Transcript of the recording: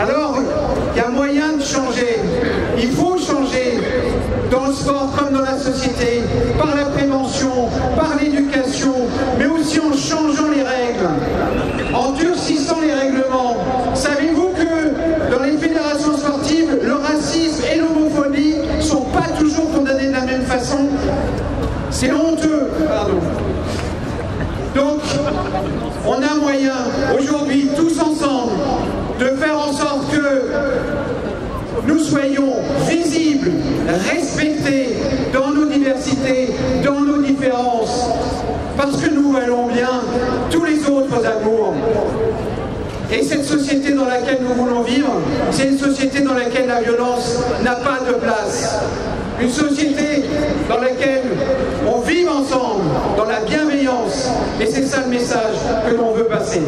Alors, il y a moyen de changer. Il faut changer dans le sport comme dans la société, par la prévention, par l'éducation, mais aussi en changeant les règles, en durcissant les règlements. Savez-vous que dans les fédérations sportives, le racisme et l'homophobie ne sont pas toujours condamnés de la même façon? C'est honteux, pardon. Donc, on a moyen. Aujourd'hui, nous soyons visibles, respectés dans nos diversités, dans nos différences, parce que nous allons bien tous les autres amours. Et cette société dans laquelle nous voulons vivre, c'est une société dans laquelle la violence n'a pas de place. Une société dans laquelle on vit ensemble, dans la bienveillance. Et c'est ça le message que l'on veut passer.